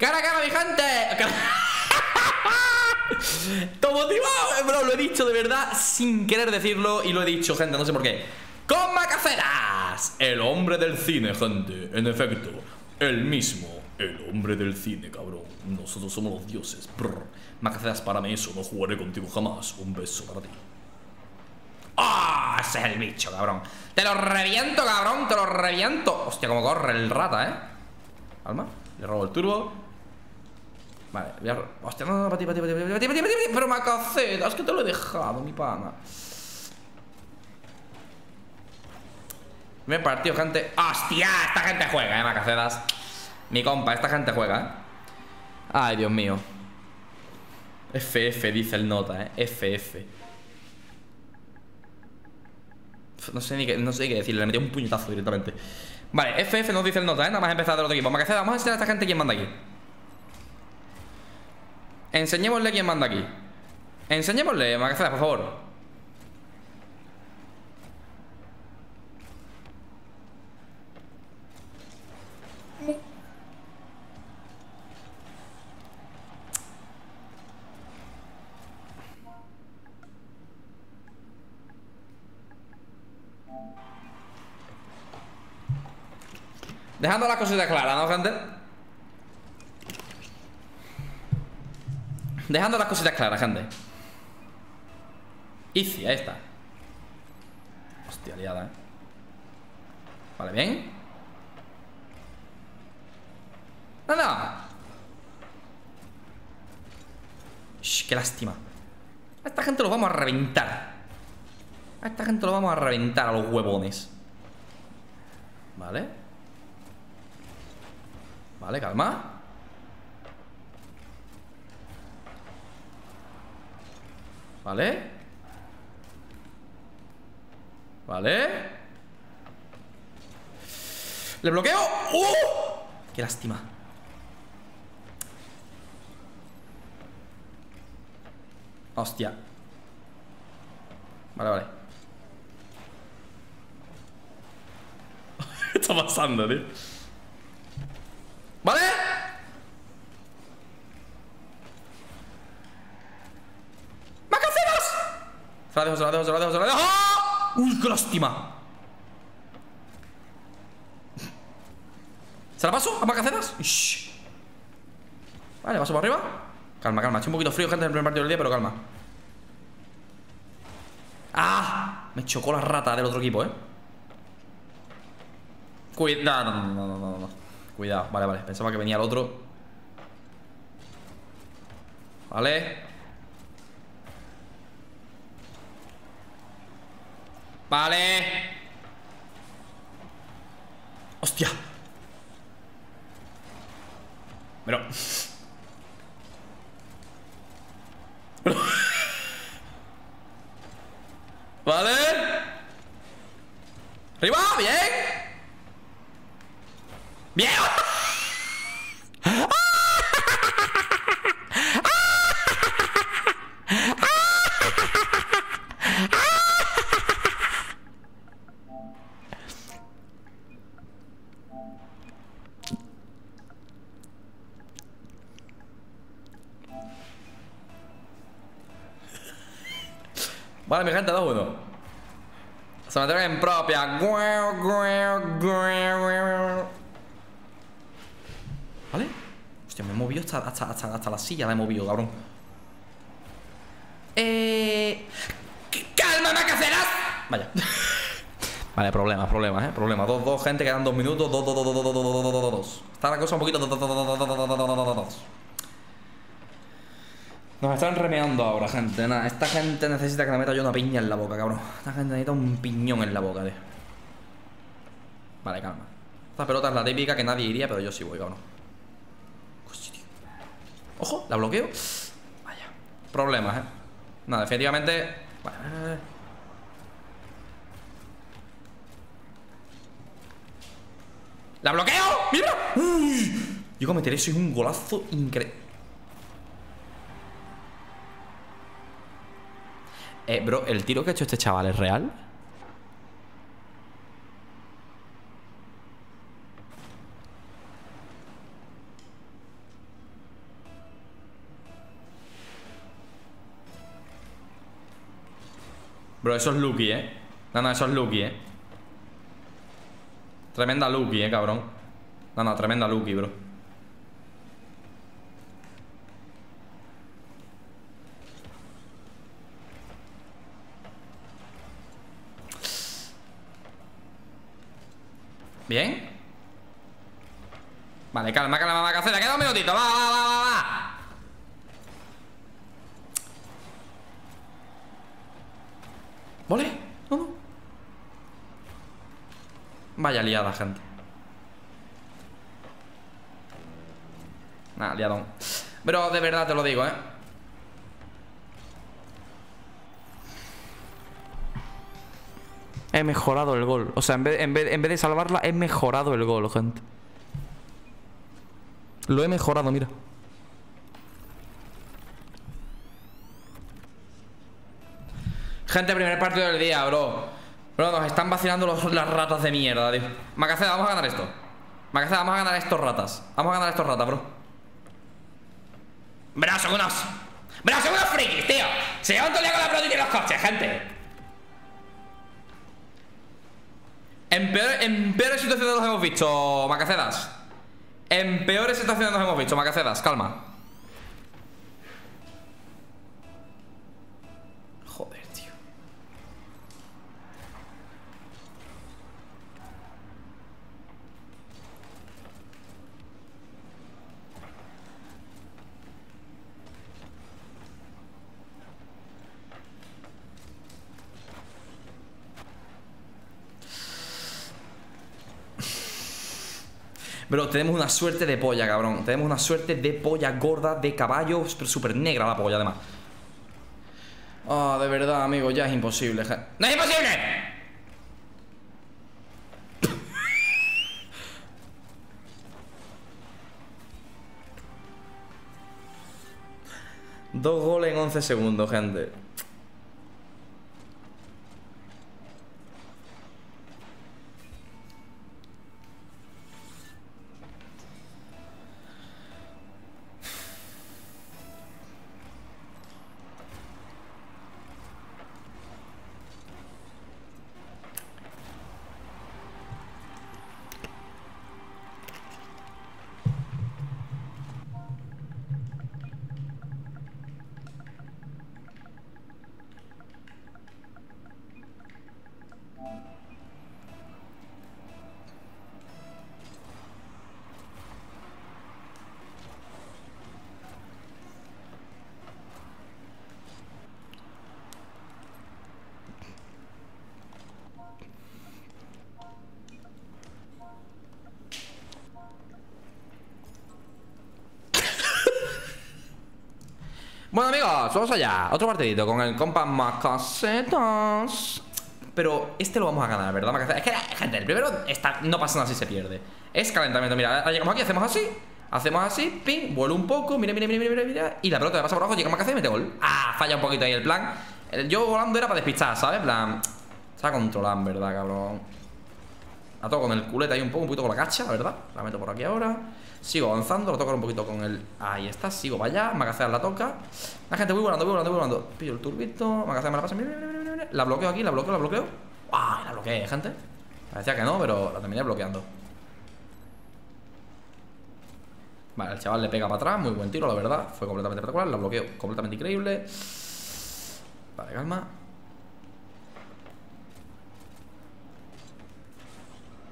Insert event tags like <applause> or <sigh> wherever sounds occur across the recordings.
¡Cara a cara, mi gente! ¡Todo motivado! Bro, lo he dicho de verdad sin querer decirlo y lo he dicho, gente, no sé por qué. ¡Con Macaceras! El hombre del cine, gente. En efecto, el mismo. El hombre del cine, cabrón. Nosotros somos los dioses. Brr. Macaceras, para mí eso. No jugaré contigo jamás. Un beso para ti. ¡Ah! ese es el bicho, cabrón. Te lo reviento, cabrón. Te lo reviento. Hostia, cómo corre el rata, ¿eh? Alma. Le robo el turbo. Vale, voy a... Hostia, no, no, para ti, para ti, para ti, para ti, para ti, para ti, Pero Macaceda, es que te lo he dejado, mi pana. Me partido, gente. ¡Hostia! Esta gente juega, eh, Macacedas. Mi compa, esta gente juega, eh. Ay, Dios mío. FF, dice el nota, eh. FF. No sé ni qué, no sé qué decirle, le metí un puñetazo directamente. Vale, FF nos dice el nota, ¿eh? Nada más empezar del otro equipo. Macacedas, vamos a enseñar a esta gente quién manda aquí. Enseñémosle quién manda aquí. Enseñémosle, Macacedas, por favor. Dejando las cositas claras, ¿no, gente? Dejando las cositas claras, gente Easy, ahí está. Hostia, liada, eh. Vale, bien. ¡Nada! Shh, qué lástima. A esta gente lo vamos a reventar. A esta gente lo vamos a reventar a los huevones. Vale. Vale, calma Vale Vale ¿Le bloqueo? ¡Uh! ¡Qué lástima! Hostia Vale, vale <laughs> ¿Qué está pasando, tío? ¿Vale? ¡Macaceros! Se la dejo ¡Uy, qué lástima! ¿Se la paso a Macaceras? Vale, paso para arriba. Calma, calma, estoy un poquito frío, gente, en el primer partido del día, pero calma. ¡Ah! Me chocó la rata del otro equipo, eh Cuidado, no, no, no, no, no. Cuidado, vale, vale. Pensaba que venía el otro. Vale Vale. Hostia. <laughs> Vale. Arriba, bien. ¡Bien! Vale, mi gente, 2-1. Se me entrega en propia. ¿Vale? Hostia, me he movido hasta, hasta, hasta, hasta la silla, la he movido, cabrón. Eh. ¡Cálmame, caceras! Vaya. Vale, problemas, problemas, eh. Problemas. 2-2, gente, quedan 2 minutos. 2-2-2-2-2-2-2-2. Está la cosa un poquito nos están remeando ahora, gente. Nada, esta gente necesita que le meta yo una piña en la boca, cabrón. Esta gente necesita un piñón en la boca, tío. Vale, calma. Esta pelota es la típica que nadie iría, pero yo sí voy, cabrón. Ojo, la bloqueo. Vaya. Problemas, eh. Nada, definitivamente. Vale, ¡La bloqueo! ¡Mira! ¡Uy! Yo cometeré eso y un golazo increíble. Eh, bro, ¿el tiro que ha hecho este chaval es real? Bro, eso es Lucky, eh. No, no, eso es Lucky, eh. Tremenda Lucky, eh, cabrón. No, no, tremenda Lucky, bro. Bien. Vale, calma, calma, Macaceda. Queda un minutito. Va, va, va, va, va. ¿Vale? No, no. Vaya liada, gente. Nada, liadón. Pero de verdad te lo digo, ¿eh? He mejorado el gol. O sea, en vez, en vez, en vez de salvarla, he mejorado el gol, gente. Lo he mejorado, mira. Gente, primer partido del día, bro. Bro, nos están vacilando los, las ratas de mierda, tío. Macaceda, vamos a ganar esto. Macaceda, vamos a ganar estos ratas. Vamos a ganar estos ratas, bro. Bro, son unos. Bro, son unos frikis, tío. Se llevan todo el día con la pelota y los coches, gente. En, peor, en peores situaciones los hemos visto, Macacedas. En peores situaciones nos hemos visto, Macacedas, calma. Bro, tenemos una suerte de polla, cabrón. Tenemos una suerte de polla gorda de caballo Súper negra la polla, además. Ah, de verdad, amigo, ya es imposible ¡No es imposible! Dos goles en 11 segundos, gente Bueno amigos, vamos allá Otro partidito con el compa Macasetas Pero este lo vamos a ganar, ¿verdad? Es que, gente, el primero está, no pasa nada si se pierde Es calentamiento, mira, ahora llegamos aquí, hacemos así Hacemos así, ping, vuelo un poco Mira, mira, mira, mira, mira Y la pelota pasa por abajo, llega Macasetas y mete gol Ah, falla un poquito ahí el plan Yo volando era para despistar, ¿sabes? Plan, se ha controlado, ¿verdad, cabrón? La toco con el culete ahí un poco, un poquito con la cacha, ¿verdad? La meto por aquí ahora. Sigo avanzando, lo toco un poquito con el... Ahí está, sigo para allá, Magaceas la toca. La gente voy volando, voy volando, voy volando. Pillo el turbito, Magaceas me la pasa. La bloqueo aquí, la bloqueo, la bloqueo. ¡Ah! La bloqueé, gente. Parecía que no, pero la terminé bloqueando. Vale, el chaval le pega para atrás Muy buen tiro, la verdad. Fue completamente espectacular La bloqueo completamente increíble. Vale, calma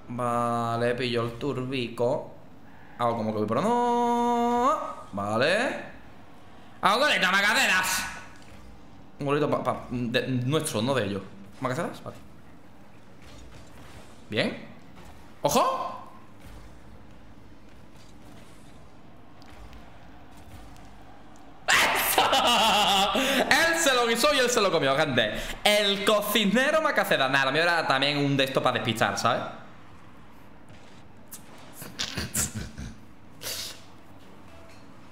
Vale, pillo el turbico Hago como que voy por no. Vale. Hago golito, macaceras. Un golito pa, pa, nuestro, no de ellos. ¿Macaceras? Vale. Bien. ¡Ojo! <laughs> él se lo guisó y él se lo comió, gente. El cocinero macaceda. Nada, lo mío era también un de estos para despistar, ¿sabes?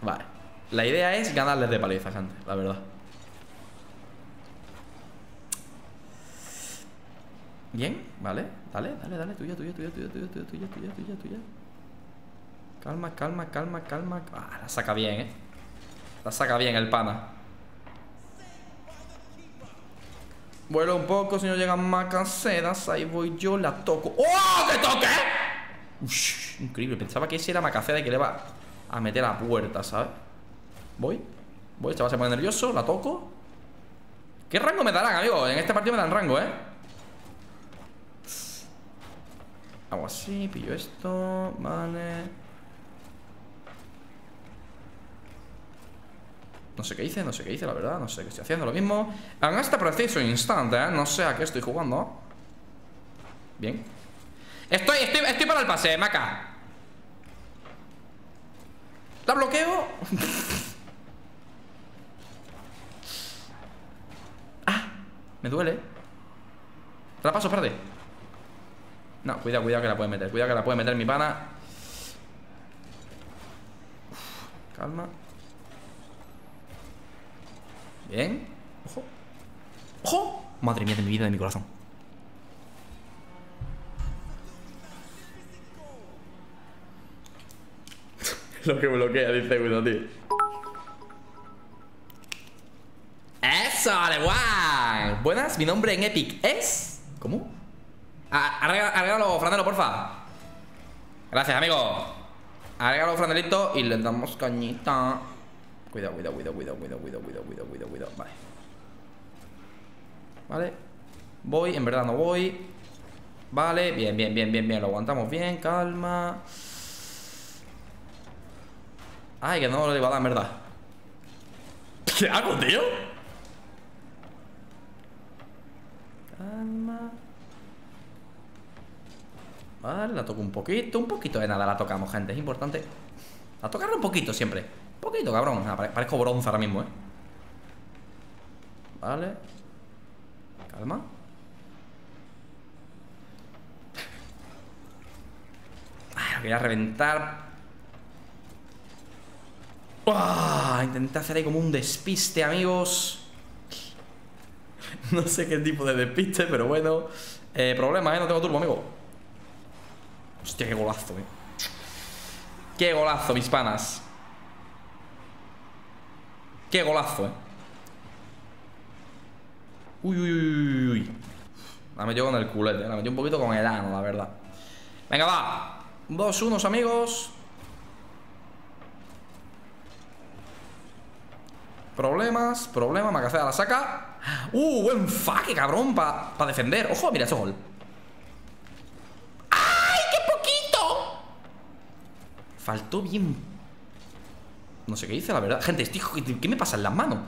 Vale. La idea es ganarles de paliza, gente, la verdad. Bien, vale, dale, dale, dale, tuya, tuya, tuya, tuya, tuya, tuya, tuya, tuya, tuya, tuya. Calma, calma, calma, calma. Ah, la saca bien, eh. La saca bien el pana. Vuelo un poco, si no llegan macacedas, ahí voy yo, la toco. ¡Oh, que toque! Ush, increíble, pensaba que ese era macaceda que le va a meter la puerta, ¿sabes? Voy, voy, chaval se pone nervioso, la toco. ¿Qué rango me darán, amigo? En este partido me dan rango, ¿eh? Hago así, pillo esto, vale. No sé qué hice, no sé qué hice, la verdad No sé qué estoy haciendo, lo mismo En este preciso instante, ¿eh? no sé a qué estoy jugando Bien Estoy, estoy, estoy para el pase, Maca La bloqueo <laughs> me duele. La paso, espérate No, cuidado, cuidado que la puede meter Cuidado que la puede meter mi pana. Calma. Bien. Ojo. ¡Ojo! Madre mía de mi vida, de mi corazón. <laughs> Lo que bloquea, dice uno, tío. ¡Eso, guay! Buenas, mi nombre en Epic es... ¿Cómo? Ah, arregalo, Franelo, porfa Gracias, amigo Arregalo, Franelito Y le damos cañita Cuidado, cuidado, cuidado, cuidado, cuidado, cuidado, cuidado, cuidado, cuidado. Vale. Vale. Voy, en verdad no voy. Vale, bien, bien, bien, bien, bien. Lo aguantamos bien, calma. Ay, que no lo iba a dar, en verdad. <laughs> ¿Qué hago, tío? Calma. Vale, la toco un poquito. Un poquito de nada la tocamos, gente. Es importante. La tocarla un poquito siempre poquito, cabrón. parezco bronce ahora mismo, ¿eh? Vale. Calma. Ay, lo quería reventar. Intenté hacer ahí como un despiste, amigos. <laughs> No sé qué tipo de despiste, pero bueno. Eh, problema, ¿eh? No tengo turbo, amigo. Hostia, qué golazo, eh. Qué golazo, mis panas. Qué golazo, eh Uy, uy, uy, uy La metió con el culete La metió un poquito con el ano, la verdad Venga, va Dos, unos, amigos Problemas, problemas, Macaceda la saca Uh, buen faque, cabrón Para defender, ojo, mira ese gol ¡Ay, qué poquito! Faltó bien no sé qué hice, la verdad. Gente, estoy, ¿qué me pasa en las manos?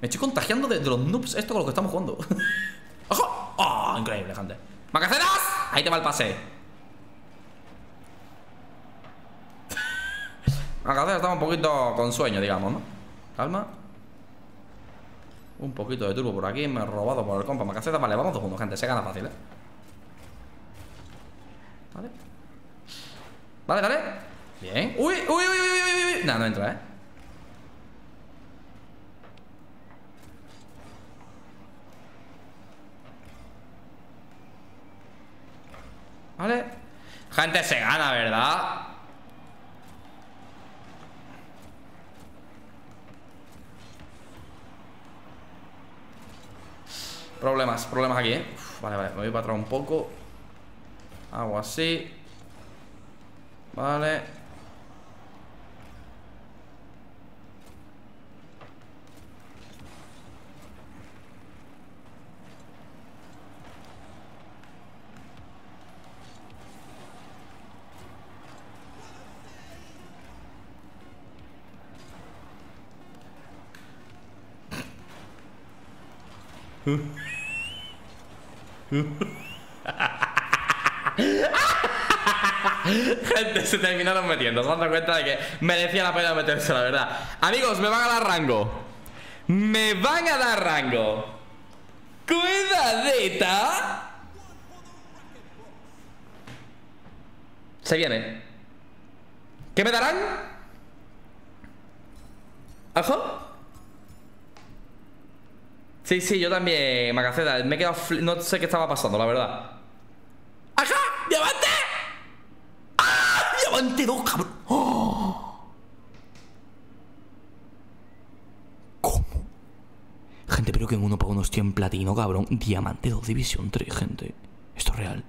Me estoy contagiando de, los noobs esto con lo que estamos jugando. <laughs> ¡Ojo! ¡Oh! Increíble, gente. ¡Macaceras! Ahí te va el pase. <laughs> Macaceras está un poquito con sueño, digamos, ¿no? Calma. Un poquito de turbo por aquí. Me he robado por el compa. Macaceras, vale, vamos dos juntos, gente. Se gana fácil, ¿eh? Vale. Vale, vale. Bien. Uy, uy, uy, uy, uy, uy. Nada, no entra, ¿eh? ¿Vale? Gente, se gana, ¿verdad? Problemas, problemas aquí, ¿eh? vale, vale, me voy para atrás un poco. Hago así. Vale Gente, se terminaron metiendo Se dan cuenta de que merecía la pena meterse, la verdad. Amigos, me van a dar rango. Me van a dar rango. Cuidadita Se viene. ¿Qué me darán? ¿Ajo? Sí, sí, yo también, Macaceda. Me he quedado. No sé qué estaba pasando, la verdad. ¡Ajá! ¡Diamante! ¡Ah! ¡Diamante 2, cabrón! ¡Oh! ¿Cómo? Gente, pero que en uno para uno estoy en platino, cabrón. Diamante 2 División 3, gente. Esto es real.